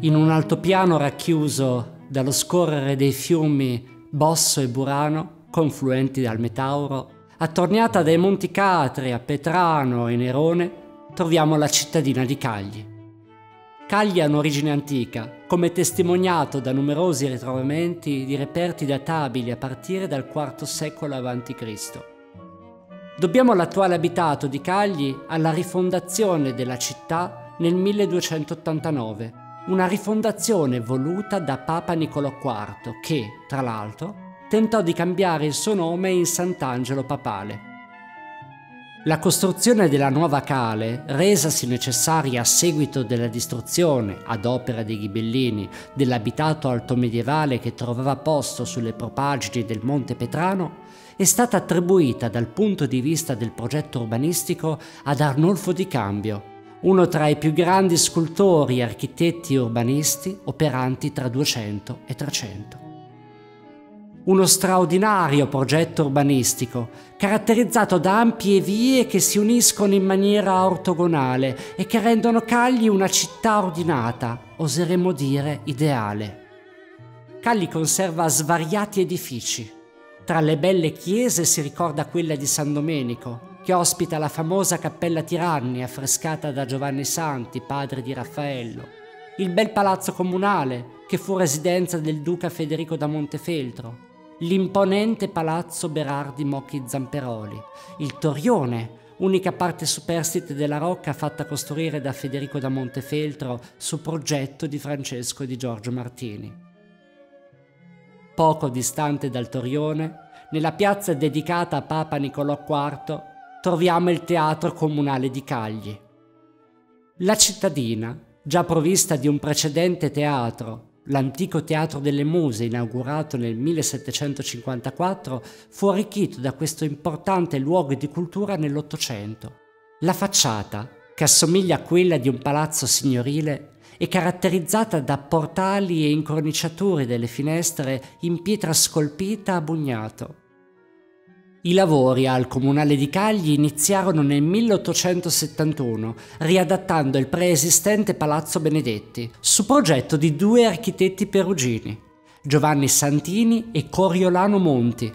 in un altopiano racchiuso dallo scorrere dei fiumi Bosso e Burano, confluenti dal Metauro, attorniata dai monti Catria, Petrano e Nerone, troviamo la cittadina di Cagli. Cagli ha un'origine antica, come testimoniato da numerosi ritrovamenti di reperti databili a partire dal IV secolo a.C. Dobbiamo l'attuale abitato di Cagli alla rifondazione della città nel 1289 una rifondazione voluta da Papa Niccolò IV che, tra l'altro, tentò di cambiare il suo nome in Sant'Angelo Papale. La costruzione della nuova cale, resasi necessaria a seguito della distruzione, ad opera dei ghibellini, dell'abitato altomedievale che trovava posto sulle propagini del Monte Petrano, è stata attribuita dal punto di vista del progetto urbanistico ad Arnolfo di Cambio, uno tra i più grandi scultori, architetti e urbanisti operanti tra 200 e 300. Uno straordinario progetto urbanistico, caratterizzato da ampie vie che si uniscono in maniera ortogonale e che rendono Cagli una città ordinata, oseremmo dire ideale. Cagli conserva svariati edifici. Tra le belle chiese si ricorda quella di San Domenico, che ospita la famosa Cappella Tiranni affrescata da Giovanni Santi, padre di Raffaello, il bel palazzo comunale che fu residenza del duca Federico da Montefeltro, l'imponente palazzo Berardi Mocchi Zamperoli, il Torione, unica parte superstite della rocca fatta costruire da Federico da Montefeltro su progetto di Francesco e di Giorgio Martini. Poco distante dal Torione, nella piazza dedicata a Papa Niccolò IV, troviamo il Teatro Comunale di Cagli. La cittadina, già provvista di un precedente teatro, l'antico Teatro delle Muse, inaugurato nel 1754, fu arricchito da questo importante luogo di cultura nell'Ottocento. La facciata, che assomiglia a quella di un palazzo signorile, è caratterizzata da portali e incorniciature delle finestre in pietra scolpita a bugnato i lavori al Comunale di Cagli iniziarono nel 1871, riadattando il preesistente Palazzo Benedetti, su progetto di due architetti perugini, Giovanni Santini e Coriolano Monti.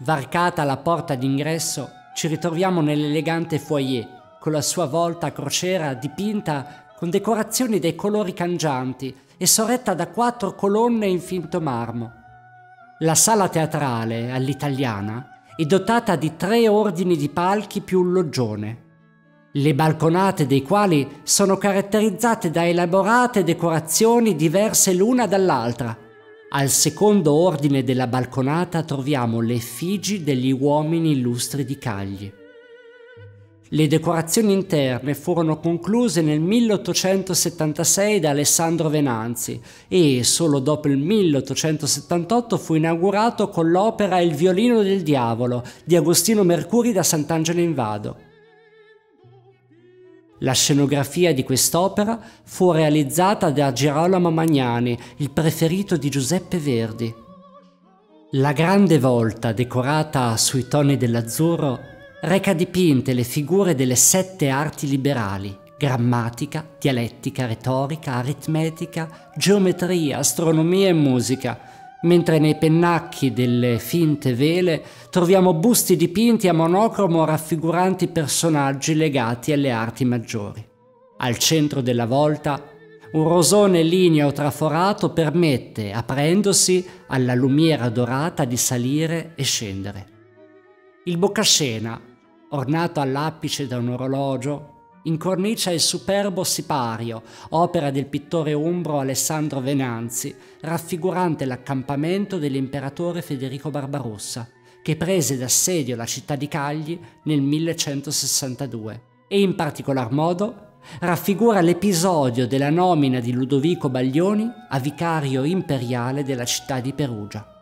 Varcata la porta d'ingresso, ci ritroviamo nell'elegante foyer, con la sua volta a crociera dipinta con decorazioni dei colori cangianti e sorretta da quattro colonne in finto marmo. La sala teatrale, all'italiana, è dotata di tre ordini di palchi più un loggione, le balconate dei quali sono caratterizzate da elaborate decorazioni diverse l'una dall'altra. Al secondo ordine della balconata troviamo le effigi degli uomini illustri di Cagli. Le decorazioni interne furono concluse nel 1876 da Alessandro Venanzi e solo dopo il 1878 fu inaugurato con l'opera Il violino del diavolo di Agostino Mercuri da Sant'Angelo in Vado. La scenografia di quest'opera fu realizzata da Girolamo Magnani, il preferito di Giuseppe Verdi. La grande volta decorata sui toni dell'azzurro reca dipinte le figure delle sette arti liberali, grammatica, dialettica, retorica, aritmetica, geometria, astronomia e musica, mentre nei pennacchi delle finte vele troviamo busti dipinti a monocromo raffiguranti personaggi legati alle arti maggiori. Al centro della volta un rosone ligneo traforato permette, aprendosi, alla lumiera dorata di salire e scendere. Il boccascena, ornato all'apice da un orologio, incornicia il superbo sipario, opera del pittore umbro Alessandro Venanzi, raffigurante l'accampamento dell'imperatore Federico Barbarossa, che prese d'assedio la città di Cagli nel 1162 e in particolar modo raffigura l'episodio della nomina di Ludovico Baglioni a vicario imperiale della città di Perugia.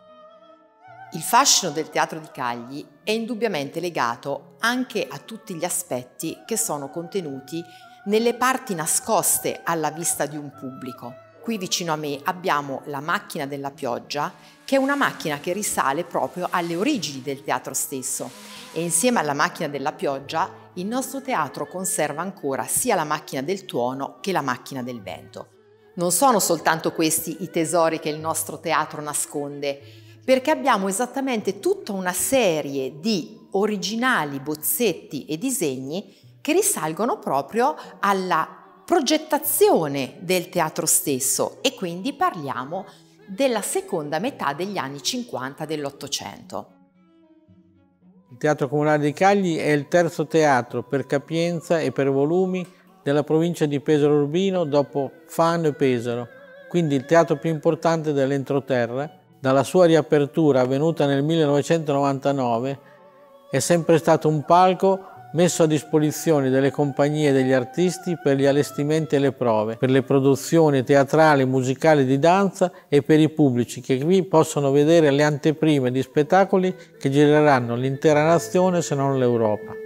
Il fascino del teatro di Cagli è indubbiamente legato anche a tutti gli aspetti che sono contenuti nelle parti nascoste alla vista di un pubblico. Qui vicino a me abbiamo la macchina della pioggia, che è una macchina che risale proprio alle origini del teatro stesso e insieme alla macchina della pioggia il nostro teatro conserva ancora sia la macchina del tuono che la macchina del vento. Non sono soltanto questi i tesori che il nostro teatro nasconde, perché abbiamo esattamente tutta una serie di originali bozzetti e disegni che risalgono proprio alla progettazione del teatro stesso e quindi parliamo della seconda metà degli anni 50 dell'Ottocento. Il Teatro Comunale di Cagli è il terzo teatro per capienza e per volumi della provincia di Pesaro Urbino dopo Fano e Pesaro, quindi il teatro più importante dell'entroterra dalla sua riapertura avvenuta nel 1999 è sempre stato un palco messo a disposizione delle compagnie e degli artisti per gli allestimenti e le prove, per le produzioni teatrali, musicali di danza e per i pubblici che qui possono vedere le anteprime di spettacoli che gireranno l'intera nazione se non l'Europa.